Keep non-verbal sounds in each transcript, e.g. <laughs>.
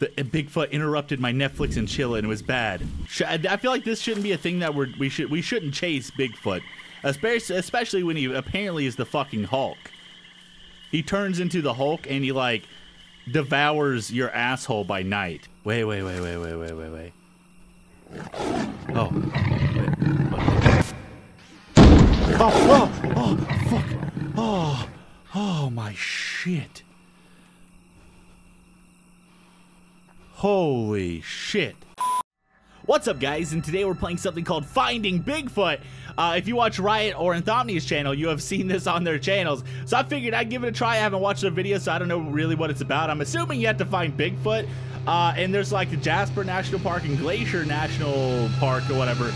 the Bigfoot interrupted my Netflix and chill and it was bad. I feel like this shouldn't be a thing that we're, we should we shouldn't chase Bigfoot, especially when he apparently is the fucking Hulk. He turns into the Hulk and he like devours your asshole by night. Wait, wait, wait, wait, wait, wait, wait, wait. Oh. Oh, oh, oh, fuck. Oh, oh my shit. Holy shit. What's up guys, and today we're playing something called Finding Bigfoot. Uh, if you watch Riot or Anthomnia's channel, you have seen this on their channels. So I figured I'd give it a try. I haven't watched the video, so I don't know really what it's about. I'm assuming you have to find Bigfoot. Uh, and there's like the Jasper National Park and Glacier National Park or whatever.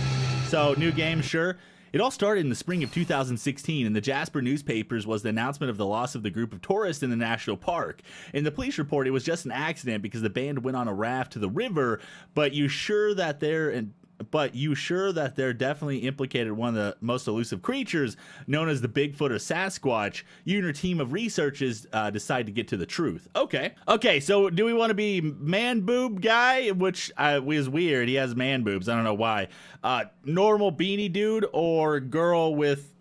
So new game, sure. It all started in the spring of 2016. In the Jasper newspapers was the announcement of the loss of the group of tourists in the national park. In the police report, it was just an accident because the band went on a raft to the river. But you sure that they're in but you sure that they're definitely implicated one of the most elusive creatures known as the Bigfoot or Sasquatch. You and your team of researchers uh, decide to get to the truth. Okay. Okay, so do we want to be man boob guy, which uh, is weird. He has man boobs. I don't know why. Uh, normal beanie dude or girl with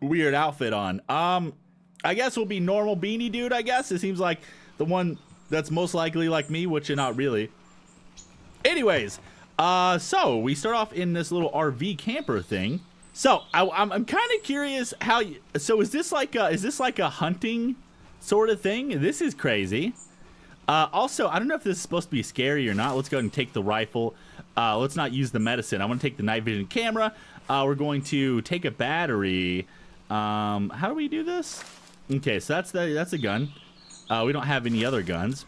weird outfit on. Um, I guess we'll be normal beanie dude. I guess it seems like the one that's most likely like me, which you're not really. Anyways, uh, so we start off in this little RV camper thing. So I, am I'm kind of curious how. You, so is this like a, is this like a hunting sort of thing? This is crazy. Uh, also, I don't know if this is supposed to be scary or not. Let's go ahead and take the rifle. Uh, let's not use the medicine. I want to take the night vision camera. Uh, we're going to take a battery. Um, how do we do this? Okay, so that's the that's a gun. Uh, we don't have any other guns.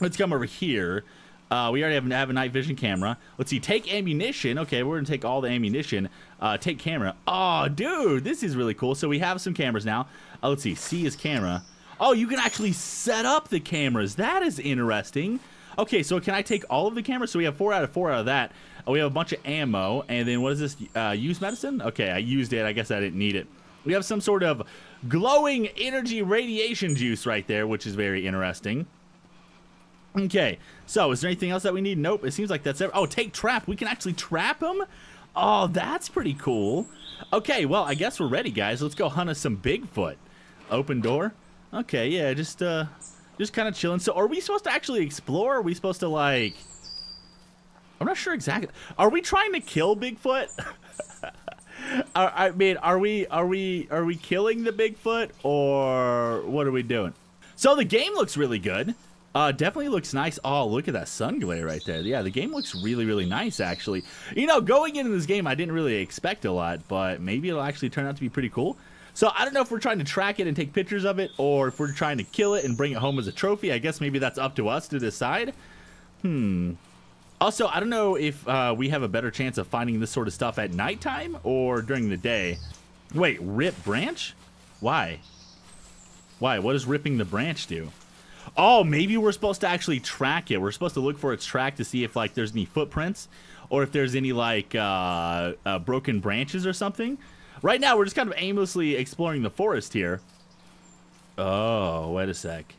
Let's come over here. Uh, we already have, have, a night vision camera. Let's see. Take ammunition. Okay, we're gonna take all the ammunition. Uh, take camera. Oh, dude, this is really cool. So we have some cameras now. Uh, let's see. C is camera. Oh, you can actually set up the cameras. That is interesting. Okay, so can I take all of the cameras? So we have four out of four out of that. Oh, we have a bunch of ammo. And then what is this? Uh, use medicine? Okay, I used it. I guess I didn't need it. We have some sort of glowing energy radiation juice right there, which is very interesting. Okay, so is there anything else that we need? Nope, it seems like that's it. Oh, take trap. We can actually trap them? Oh, that's pretty cool. Okay, well, I guess we're ready, guys. Let's go hunt us some Bigfoot. Open door. Okay, yeah, just, uh, just kind of chilling. So are we supposed to actually explore? Are we supposed to, like... I'm not sure exactly. Are we trying to kill Bigfoot? <laughs> I mean, are we, are we, are we killing the Bigfoot or what are we doing? So the game looks really good. Uh, definitely looks nice. Oh, look at that sun glare right there. Yeah, the game looks really, really nice, actually. You know, going into this game, I didn't really expect a lot, but maybe it'll actually turn out to be pretty cool. So I don't know if we're trying to track it and take pictures of it, or if we're trying to kill it and bring it home as a trophy. I guess maybe that's up to us to decide. Hmm. Also, I don't know if uh, we have a better chance of finding this sort of stuff at nighttime or during the day. Wait, rip branch? Why? Why? What does ripping the branch do? Oh, maybe we're supposed to actually track it. We're supposed to look for its track to see if like there's any footprints or if there's any like uh, uh, broken branches or something. Right now, we're just kind of aimlessly exploring the forest here. Oh, wait a sec.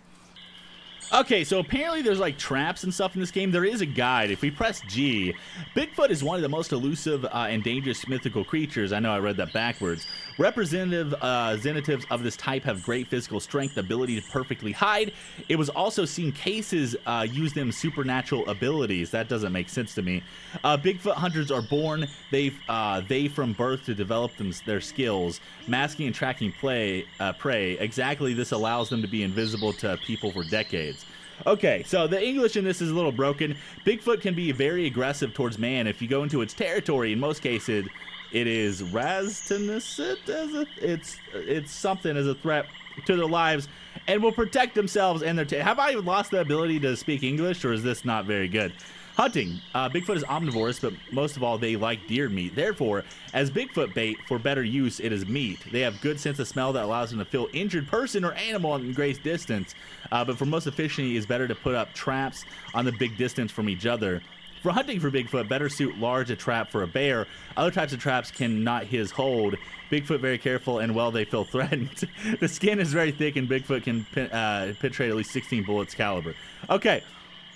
Okay, so apparently there's like traps and stuff in this game. There is a guide. If we press G, Bigfoot is one of the most elusive uh, and dangerous mythical creatures. I know I read that backwards. Representative uh, zenitives of this type have great physical strength, ability to perfectly hide. It was also seen cases uh, use them supernatural abilities. That doesn't make sense to me. Uh, Bigfoot hunters are born they uh, they from birth to develop them, their skills, masking and tracking play uh, prey. Exactly, this allows them to be invisible to people for decades. Okay, so the English in this is a little broken. Bigfoot can be very aggressive towards man if you go into its territory. In most cases, it is Raztanicit as a it's it's something as a threat to their lives and will protect themselves and their. Have I lost the ability to speak English, or is this not very good? Hunting. Uh, Bigfoot is omnivorous, but most of all, they like deer meat. Therefore, as Bigfoot bait for better use, it is meat. They have good sense of smell that allows them to feel injured person or animal in great distance. Uh, but for most efficiency, it's better to put up traps on the big distance from each other. For hunting for Bigfoot, better suit large a trap for a bear. Other types of traps cannot his hold. Bigfoot very careful and well they feel <laughs> threatened. the skin is very thick and Bigfoot can uh, penetrate at least 16 bullets caliber. Okay,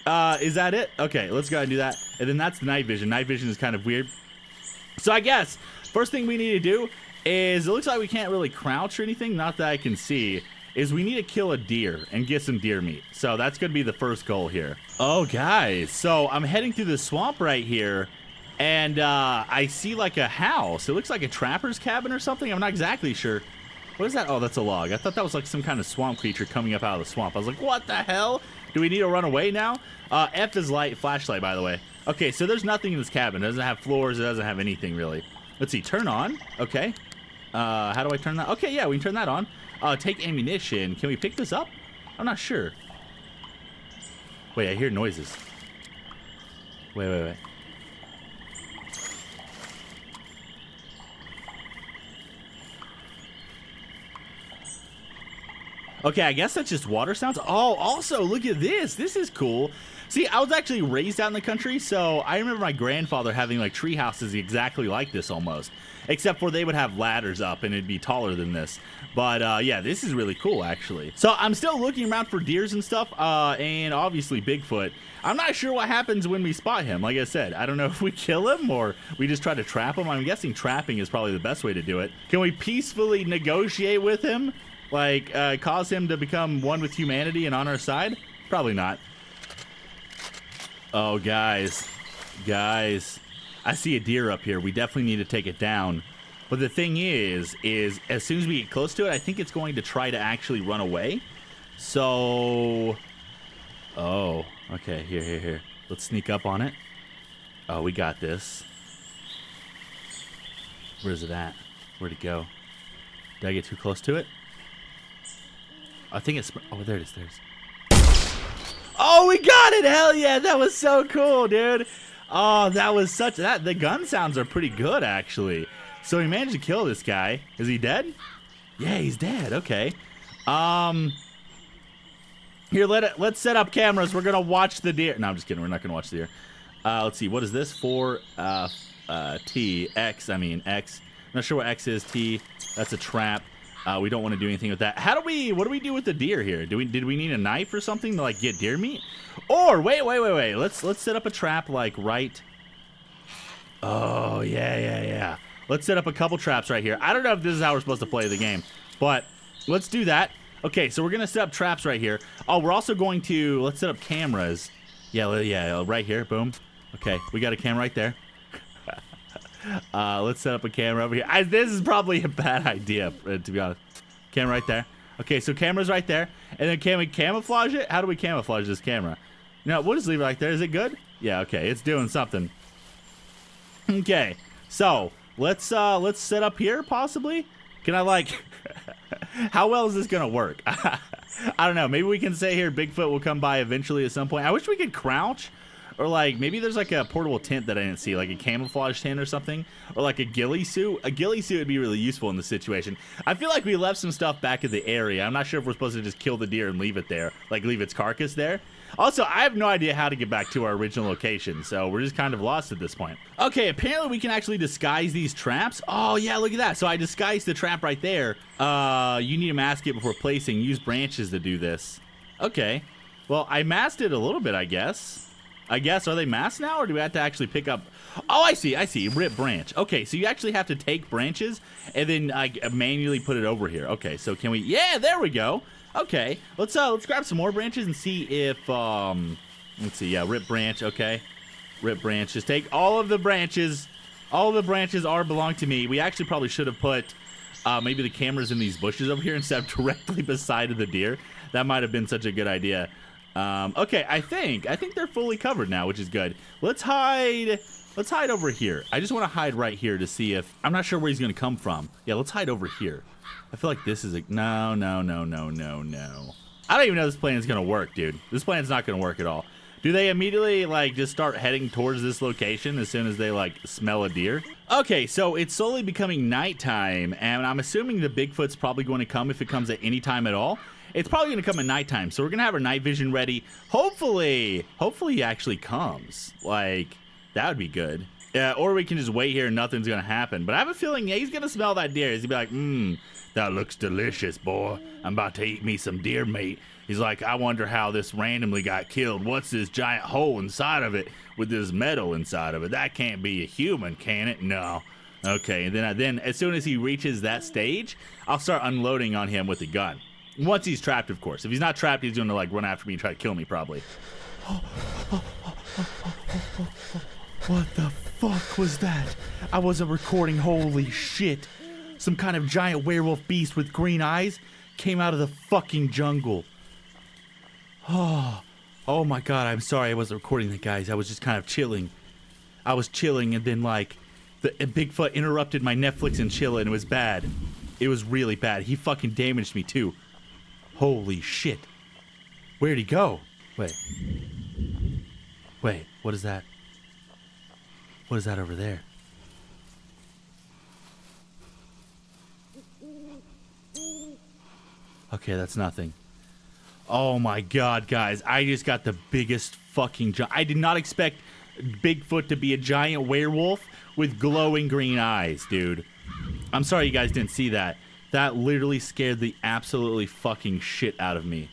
Uh, is that it? Okay, let's go ahead and do that. And then that's the night vision. Night vision is kind of weird. So I guess first thing we need to do is it looks like we can't really crouch or anything. Not that I can see. Is we need to kill a deer and get some deer meat. So that's going to be the first goal here. Oh, guys. So I'm heading through the swamp right here. And uh, I see like a house. It looks like a trapper's cabin or something. I'm not exactly sure. What is that? Oh, that's a log. I thought that was like some kind of swamp creature coming up out of the swamp. I was like, what the hell? Do we need to run away now? Uh, F is light, flashlight, by the way. Okay, so there's nothing in this cabin. It doesn't have floors. It doesn't have anything, really. Let's see. Turn on. Okay. Uh, how do I turn that? Okay, yeah, we can turn that on. Uh, take ammunition. Can we pick this up? I'm not sure. Wait, I hear noises. Wait, wait, wait. Okay, I guess that's just water sounds. Oh, also, look at this. This is cool. See, I was actually raised out in the country, so I remember my grandfather having like tree houses exactly like this almost, except for they would have ladders up and it'd be taller than this. But uh, yeah, this is really cool actually. So I'm still looking around for deers and stuff, uh, and obviously Bigfoot. I'm not sure what happens when we spot him. Like I said, I don't know <laughs> if we kill him or we just try to trap him. I'm guessing trapping is probably the best way to do it. Can we peacefully negotiate with him? Like, uh, cause him to become one with humanity and on our side? Probably not. Oh, guys. Guys. I see a deer up here. We definitely need to take it down. But the thing is, is as soon as we get close to it, I think it's going to try to actually run away. So... Oh, okay. Here, here, here. Let's sneak up on it. Oh, we got this. Where's it at? Where'd it go? Did I get too close to it? I think it's... Oh, there it is. There it is. Oh, we got it! Hell yeah! That was so cool, dude. Oh, that was such... that. The gun sounds are pretty good, actually. So he managed to kill this guy. Is he dead? Yeah, he's dead. Okay. Um... Here, let it, let's set up cameras. We're to watch the deer. No, I'm just kidding. We're not to watch the deer. Uh, let's see. What is this? For uh, uh, T, X, I mean, X. I'm not sure what X is. T, that's a trap. Uh, we don't want to do anything with that. How do we, what do we do with the deer here? Do we, did we need a knife or something to like get deer meat? Or wait, wait, wait, wait. Let's, let's set up a trap like right. Oh, yeah, yeah, yeah. Let's set up a couple traps right here. I don't know if this is how we're supposed to play the game, but let's do that. Okay, so we're going to set up traps right here. Oh, we're also going to, let's set up cameras. Yeah, yeah, right here. Boom. Okay, we got a camera right there. Uh, let's set up a camera over here. I, this is probably a bad idea, uh, to be honest. Camera right there. Okay, so camera's right there. And then can we camouflage it? How do we camouflage this camera? No, we'll just leave it right there. Is it good? Yeah, okay. It's doing something. Okay, so let's uh let's set up here possibly. Can I like <laughs> how well is this gonna work? <laughs> I don't know. Maybe we can say here Bigfoot will come by eventually at some point. I wish we could crouch or like maybe there's like a portable tent that I didn't see, like a camouflage tent or something, or like a ghillie suit. A ghillie suit would be really useful in this situation. I feel like we left some stuff back in the area. I'm not sure if we're supposed to just kill the deer and leave it there, like leave its carcass there. Also, I have no idea how to get back to our original location, so we're just kind of lost at this point. Okay, apparently we can actually disguise these traps. Oh, yeah, look at that. So I disguised the trap right there. Uh, you need to mask it before placing. Use branches to do this. Okay. Well, I masked it a little bit, I guess. I guess. Are they masked now, or do we have to actually pick up? Oh, I see. I see. Rip branch. Okay, so you actually have to take branches and then like manually put it over here. Okay, so can we? Yeah, there we go. Okay, let's uh let's grab some more branches and see if um let's see. Yeah, rip branch. Okay, rip branch. Just take all of the branches. All the branches are belong to me. We actually probably should have put uh, maybe the cameras in these bushes over here <laughs> instead of directly beside of the deer. That might have been such a good idea. Um, okay, I think I think they're fully covered now, which is good. Let's hide. Let's hide over here. I just want to hide right here to see if I'm not sure where he's gonna come from. Yeah, let's hide over here. I feel like this is a no, no, no, no, no, no. I don't even know this plan is gonna work, dude. This plan's not gonna work at all. Do they immediately like just start heading towards this location as soon as they like smell a deer? Okay, so it's slowly becoming nighttime, and I'm assuming the Bigfoot's probably going to come if it comes at any time at all. It's probably to come at nighttime, so we're to have our night vision ready. Hopefully, hopefully he actually comes. Like, that would be good. Yeah, or we can just wait here and nothing's gonna happen. But I have a feeling yeah, he's gonna smell that deer. He's gonna be like, mmm, that looks delicious, boy. I'm about to eat me some deer meat. He's like, I wonder how this randomly got killed. What's this giant hole inside of it with this metal inside of it? That can't be a human, can it? No. Okay, and then then as soon as he reaches that stage, I'll start unloading on him with the gun. Once he's trapped, of course. If he's not trapped, he's gonna like run after me and try to kill me, probably. What the fuck was that? I wasn't recording. Holy shit! Some kind of giant werewolf beast with green eyes came out of the fucking jungle. Oh, oh my god! I'm sorry I wasn't recording that, guys. I was just kind of chilling. I was chilling, and then like the Bigfoot interrupted my Netflix and chill, and it was bad. It was really bad. He fucking damaged me too. Holy shit! Where'd he go? Wait. Wait. What is that? What is that over there? Okay, that's nothing. Oh my god, guys. I just got the biggest fucking I did not expect Bigfoot to be a giant werewolf with glowing green eyes, dude. I'm sorry you guys didn't see that. That literally scared the absolutely fucking shit out of me.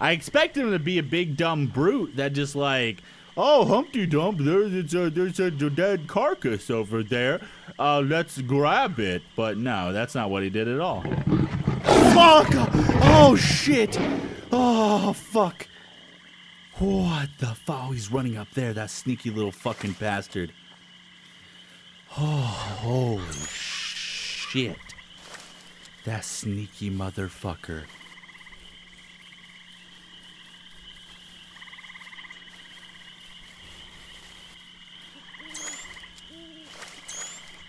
I expected him to be a big dumb brute that just like, oh Humpty Dump, there's a, there's a dead carcass over there. Uh, let's grab it. But no, that's not what he did at all. Fuck! Oh shit! Oh fuck! What the fuck? Oh, he's running up there, that sneaky little fucking bastard. Oh, holy shit. That sneaky motherfucker.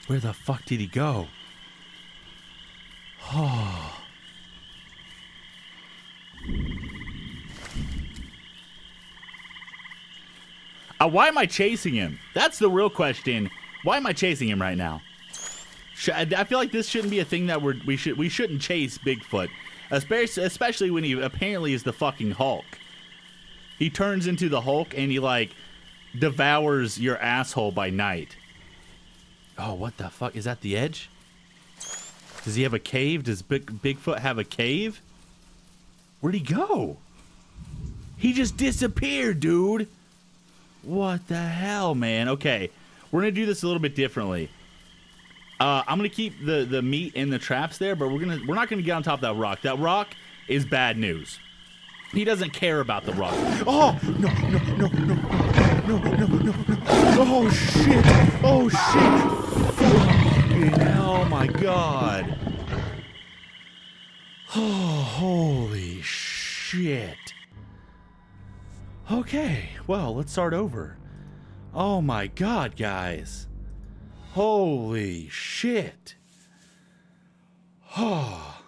Where the fuck did he go? Oh. <sighs> Uh, why am I chasing him? That's the real question. Why am I chasing him right now? I feel like this shouldn't be a thing that we're, we should we shouldn't chase Bigfoot, especially especially when he apparently is the fucking Hulk. He turns into the Hulk and he like devours your asshole by night. Oh, what the fuck is that? The edge? Does he have a cave? Does Big Bigfoot have a cave? Where'd he go? He just disappeared, dude. What the hell, man? Okay, we're gonna do this a little bit differently. Uh, I'm gonna keep the the meat in the traps there, but we're gonna we're not gonna get on top of that rock. That rock is bad news. He doesn't care about the rock. Oh no no no no no no no no! Oh shit! Oh shit! Fucking hell! My God! Oh holy shit! Okay, well, let's start over. Oh my god, guys. Holy shit. Oh.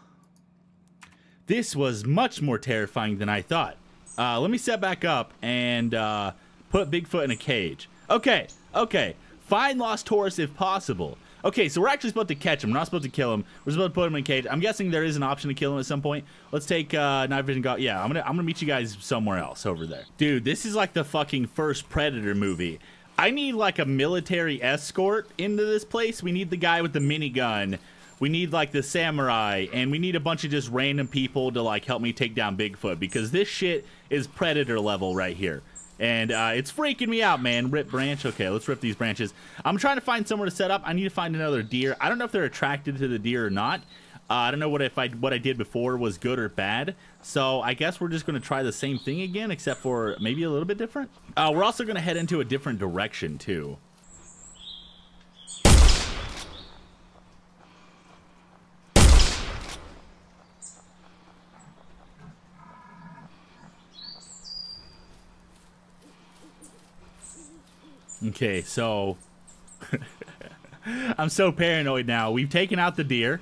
This was much more terrifying than I thought. Uh, let me set back up and uh, put Bigfoot in a cage. Okay, okay. Find Lost Taurus if possible. Okay, so we're actually supposed to catch him. We're not supposed to kill him. We're supposed to put him in a cage. I'm guessing there is an option to kill him at some point. Let's take uh, night vision. Go. Yeah, I'm gonna I'm gonna meet you guys somewhere else over there, dude. This is like the fucking first Predator movie. I need like a military escort into this place. We need the guy with the minigun. We need like the samurai, and we need a bunch of just random people to like help me take down Bigfoot because this shit is Predator level right here. And uh, it's freaking me out, man. Rip branch. Okay, let's rip these branches. I'm trying to find somewhere to set up. I need to find another deer. I don't know if they're attracted to the deer or not. Uh, I don't know what if I what I did before was good or bad. So I guess we're just going to try the same thing again, except for maybe a little bit different. Uh, we're also going to head into a different direction too. Okay, so <laughs> I'm so paranoid now. We've taken out the deer.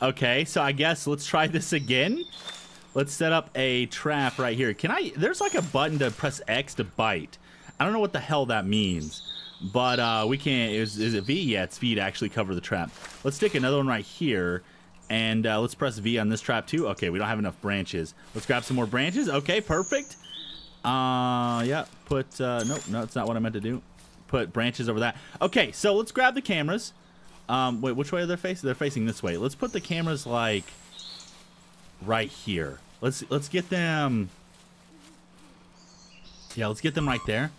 Okay, so I guess let's try this again. Let's set up a trap right here. Can I? There's like a button to press X to bite. I don't know what the hell that means, but uh, we can't. Is, is it V? Yeah, it's V to actually cover the trap. Let's stick another one right here, and uh, let's press V on this trap too. Okay, we don't have enough branches. Let's grab some more branches. Okay, perfect. Uh, yeah. Put. Uh, nope, no, that's not what I meant to do put branches over that. Okay, so let's grab the cameras. Um, wait, which way are they facing? They're facing this way. Let's put the cameras like right here. Let's let's get them. Yeah, let's get them right there,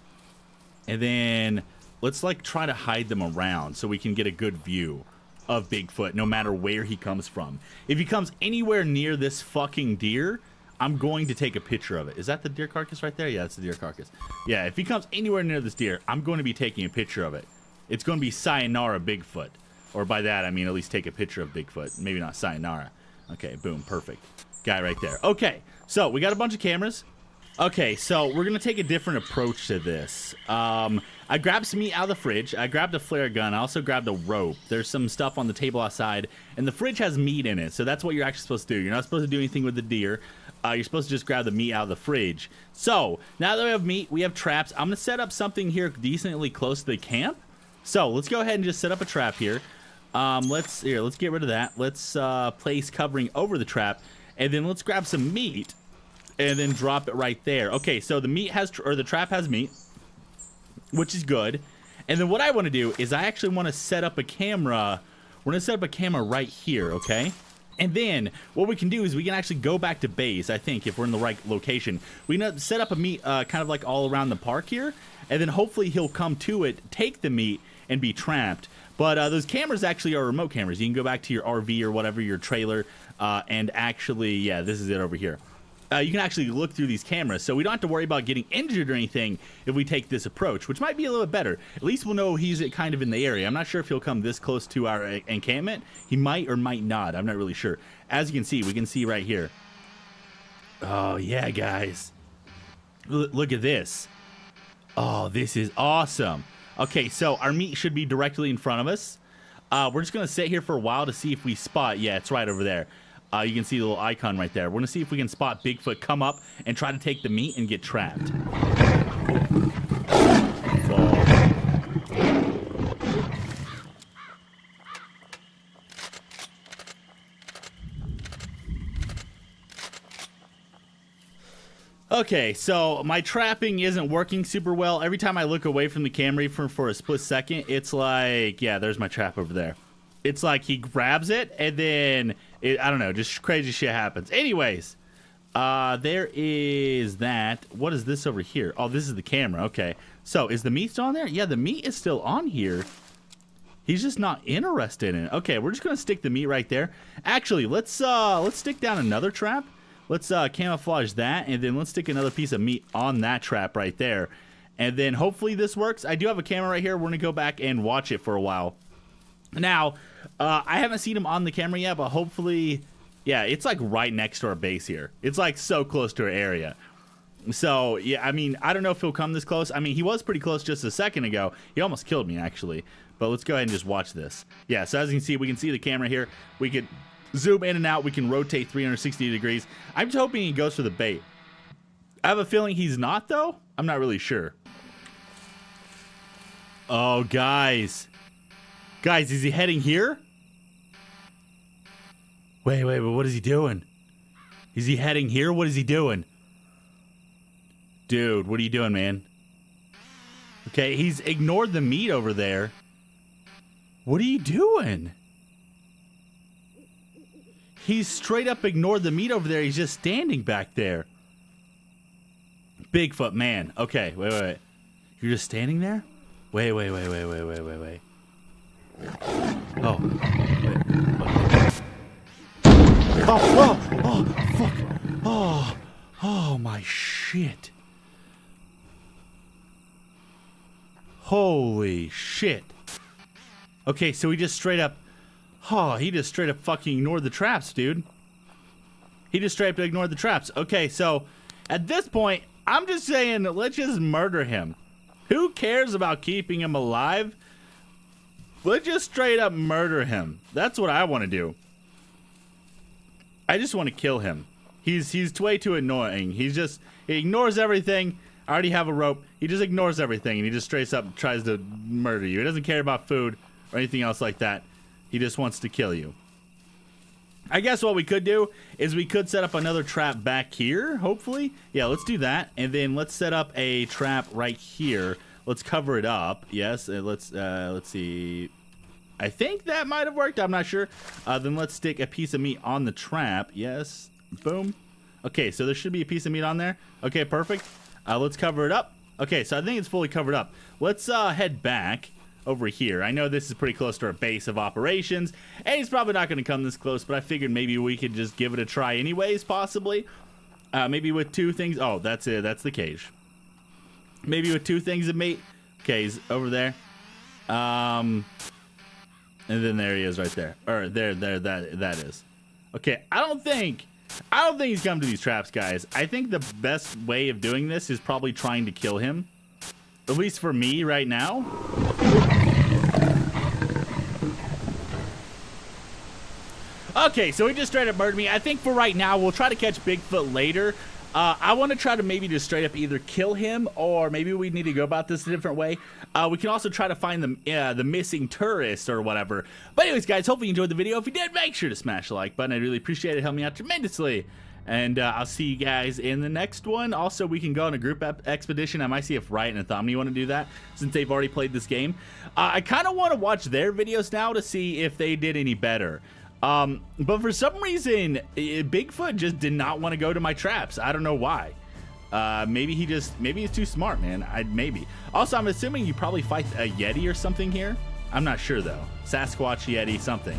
and then let's like try to hide them around so we can get a good view of Bigfoot, no matter where he comes from. If he comes anywhere near this fucking deer, I'm going to take a picture of it. Is that the deer carcass right there? Yeah, it's the deer carcass. Yeah, if he comes anywhere near this deer, I'm going to be taking a picture of it. It's going to be sayonara Bigfoot. Or by that, I mean at least take a picture of Bigfoot. Maybe not sayonara. Okay, boom, perfect. Guy right there. Okay, so we got a bunch of cameras. Okay, so we're to take a different approach to this. Um, I grabbed some meat out of the fridge. I grabbed a flare gun. I also grabbed a rope. There's some stuff on the table outside, and the fridge has meat in it, so that's what you're actually supposed to do. You're not supposed to do anything with the deer. Uh, you're supposed to just grab the meat out of the fridge. So, now that we have meat, we have traps. I'm to set up something here decently close to the camp. So, let's go ahead and just set up a trap here. Um, let's, here, let's get rid of that. Let's uh, place covering over the trap, and then let's grab some meat, and then drop it right there. Okay, so the meat has, or the trap has meat, which is good. And then what I want to do is I actually want to set up a camera. We're to set up a camera right here, okay? And then what we can do is we can actually go back to base, I think, if we're in the right location. We can set up a meat uh, kind of like all around the park here, and then hopefully he'll come to it, take the meat, and be trapped. But uh, those cameras actually are remote cameras. You can go back to your RV or whatever, your trailer, uh, and actually, yeah, this is it over here uh, you can actually look through these cameras. So we don't have to worry about getting injured or anything if we take this approach, which might be a little bit better. At least we'll know he's kind of in the area. I'm not sure if he'll come this close to our encampment. He might or might not. I'm not really sure. As you can see, we can see right here. Oh, yeah, guys. L look at this. Oh, this is awesome. Okay, so our meat should be directly in front of us. Uh, we're just going to sit here for a while to see if we spot. Yeah, it's right over there. Uh, you can see the little icon right there. We're going to see if we can spot Bigfoot come up and try to take the meat and get trapped. Okay, so my trapping isn't working super well. Every time I look away from the camera for, for a split second, it's like, yeah, there's my trap over there. It's like he grabs it and then it, I don't know, just crazy shit happens. Anyways, uh, there is that. What is this over here? Oh, this is the camera. Okay. So is the meat still on there? Yeah, the meat is still on here. He's just not interested in it. Okay, we're just gonna stick the meat right there. Actually, let's uh let's stick down another trap. Let's uh camouflage that and then let's stick another piece of meat on that trap right there. And then hopefully this works. I do have a camera right here. We're gonna go back and watch it for a while. Now, uh, I haven't seen him on the camera yet, but hopefully, yeah, it's like right next to our base here. It's like so close to our area. So, yeah, I mean, I don't know if he'll come this close. I mean, he was pretty close just a second ago. He almost killed me, actually. But let's go ahead and just watch this. Yeah, so as you can see, we can see the camera here. We could zoom in and out. We can rotate 360 degrees. I'm just hoping he goes for the bait. I have a feeling he's not, though. I'm not really sure. Oh, guys. Guys, is he heading here? Wait, wait, but what is he doing? Is he heading here? What is he doing? Dude, what are you doing, man? Okay, he's ignored the meat over there. What are you doing? He's straight up ignored the meat over there. He's just standing back there. Bigfoot man. Okay, wait, wait, wait. You're just standing there? Wait, wait, wait, wait, wait, wait, wait, wait. Oh. Oh, oh, oh, fuck. Oh, oh my shit. Holy shit. Okay, so he just straight up, oh, he just straight up fucking ignored the traps, dude. He just straight up ignored the traps. Okay, so at this point, I'm just saying, let's just murder him. Who cares about keeping him alive? Let's just straight up murder him. That's what I want to do. I just want to kill him. He's he's way too annoying. He's just he ignores everything. I already have a rope. He just ignores everything and he just straight up tries to murder you. He doesn't care about food or anything else like that. He just wants to kill you. I guess what we could do is we could set up another trap back here, hopefully. Yeah, let's do that. And then let's set up a trap right here. Let's cover it up. Yes, uh, let's uh, let's see. I think that might have worked. I'm not sure. Uh, then let's stick a piece of meat on the trap. Yes. Boom. Okay, so there should be a piece of meat on there. Okay, perfect. Uh, let's cover it up. Okay, so I think it's fully covered up. Let's uh, head back over here. I know this is pretty close to our base of operations, and he's probably not going to come this close, but I figured maybe we could just give it a try anyways, possibly. Uh, maybe with two things. Oh, that's it. That's the cage. Maybe with two things of meat. Okay, he's over there. Um, and then there he is right there. Or there, there, that, that is. Okay, I don't think, I don't think he's come to these traps, guys. I think the best way of doing this is probably trying to kill him. At least for me right now. Okay, so he just straight up murdered me. I think for right now, we'll try to catch Bigfoot later. Uh, I want to try to maybe just straight up either kill him or maybe we need to go about this a different way. Uh, we can also try to find the uh, the missing tourist or whatever. But anyways, guys, hopefully you enjoyed the video. If you did, make sure to smash the like button. I really appreciate it. Help me out tremendously. And uh, I'll see you guys in the next one. Also, we can go on a group expedition. I might see if Riot and Thomny want to do that since they've already played this game. Uh, I kind of want to watch their videos now to see if they did any better. Um, but for some reason, Bigfoot just did not want to go to my traps. I don't know why. Uh, maybe he just, maybe he's too smart, man. I maybe. Also, I'm assuming you probably fight a Yeti or something here. I'm not sure though. Sasquatch, Yeti, something.